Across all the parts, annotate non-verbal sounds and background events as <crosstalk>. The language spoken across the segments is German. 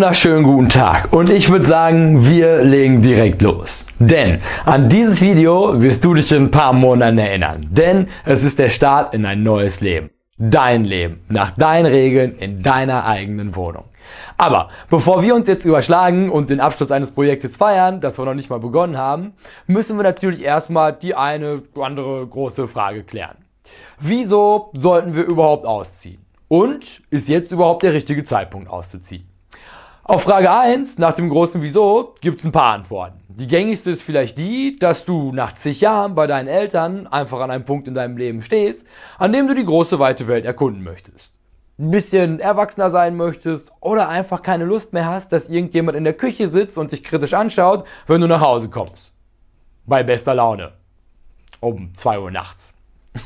wunderschönen guten Tag und ich würde sagen, wir legen direkt los. Denn an dieses Video wirst du dich in ein paar Monaten erinnern. Denn es ist der Start in ein neues Leben. Dein Leben, nach deinen Regeln, in deiner eigenen Wohnung. Aber bevor wir uns jetzt überschlagen und den Abschluss eines Projektes feiern, das wir noch nicht mal begonnen haben, müssen wir natürlich erstmal die eine andere große Frage klären. Wieso sollten wir überhaupt ausziehen? Und ist jetzt überhaupt der richtige Zeitpunkt auszuziehen? Auf Frage 1 nach dem großen Wieso gibt es ein paar Antworten. Die gängigste ist vielleicht die, dass du nach zig Jahren bei deinen Eltern einfach an einem Punkt in deinem Leben stehst, an dem du die große weite Welt erkunden möchtest. Ein bisschen erwachsener sein möchtest oder einfach keine Lust mehr hast, dass irgendjemand in der Küche sitzt und dich kritisch anschaut, wenn du nach Hause kommst. Bei bester Laune. Um 2 Uhr nachts. <laughs>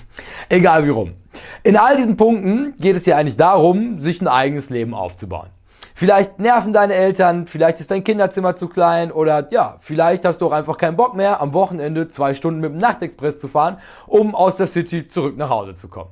Egal wie rum. In all diesen Punkten geht es ja eigentlich darum, sich ein eigenes Leben aufzubauen. Vielleicht nerven deine Eltern, vielleicht ist dein Kinderzimmer zu klein oder ja, vielleicht hast du auch einfach keinen Bock mehr, am Wochenende zwei Stunden mit dem Nachtexpress zu fahren, um aus der City zurück nach Hause zu kommen.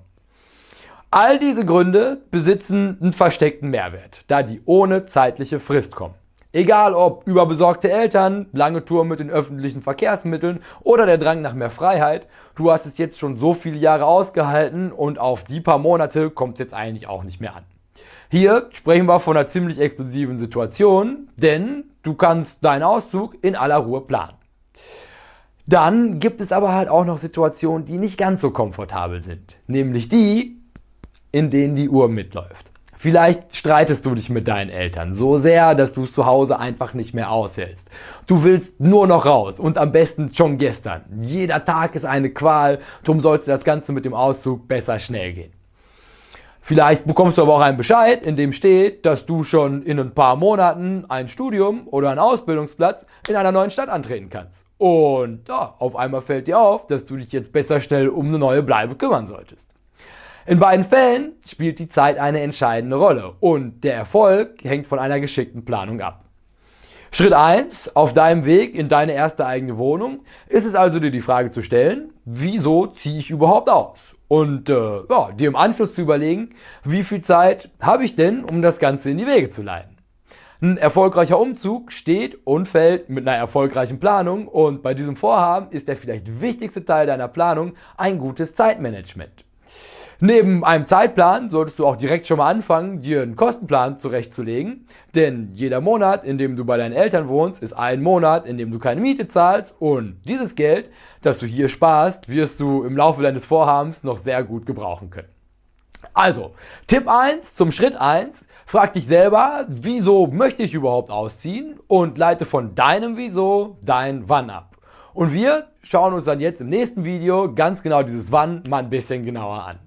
All diese Gründe besitzen einen versteckten Mehrwert, da die ohne zeitliche Frist kommen. Egal ob überbesorgte Eltern, lange Tour mit den öffentlichen Verkehrsmitteln oder der Drang nach mehr Freiheit, du hast es jetzt schon so viele Jahre ausgehalten und auf die paar Monate kommt es jetzt eigentlich auch nicht mehr an. Hier sprechen wir von einer ziemlich exklusiven Situation, denn du kannst deinen Auszug in aller Ruhe planen. Dann gibt es aber halt auch noch Situationen, die nicht ganz so komfortabel sind, nämlich die, in denen die Uhr mitläuft. Vielleicht streitest du dich mit deinen Eltern so sehr, dass du es zu Hause einfach nicht mehr aushältst. Du willst nur noch raus und am besten schon gestern. Jeder Tag ist eine Qual, darum sollte das Ganze mit dem Auszug besser schnell gehen. Vielleicht bekommst du aber auch einen Bescheid, in dem steht, dass du schon in ein paar Monaten ein Studium oder einen Ausbildungsplatz in einer neuen Stadt antreten kannst. Und ja, auf einmal fällt dir auf, dass du dich jetzt besser schnell um eine neue Bleibe kümmern solltest. In beiden Fällen spielt die Zeit eine entscheidende Rolle und der Erfolg hängt von einer geschickten Planung ab. Schritt 1 auf deinem Weg in deine erste eigene Wohnung ist es also dir die Frage zu stellen, wieso ziehe ich überhaupt aus? Und äh, ja, dir im Anschluss zu überlegen, wie viel Zeit habe ich denn, um das Ganze in die Wege zu leiten. Ein erfolgreicher Umzug steht und fällt mit einer erfolgreichen Planung und bei diesem Vorhaben ist der vielleicht wichtigste Teil deiner Planung ein gutes Zeitmanagement. Neben einem Zeitplan solltest du auch direkt schon mal anfangen, dir einen Kostenplan zurechtzulegen, denn jeder Monat, in dem du bei deinen Eltern wohnst, ist ein Monat, in dem du keine Miete zahlst und dieses Geld, das du hier sparst, wirst du im Laufe deines Vorhabens noch sehr gut gebrauchen können. Also, Tipp 1 zum Schritt 1, frag dich selber, wieso möchte ich überhaupt ausziehen und leite von deinem Wieso dein Wann ab. Und wir schauen uns dann jetzt im nächsten Video ganz genau dieses Wann mal ein bisschen genauer an.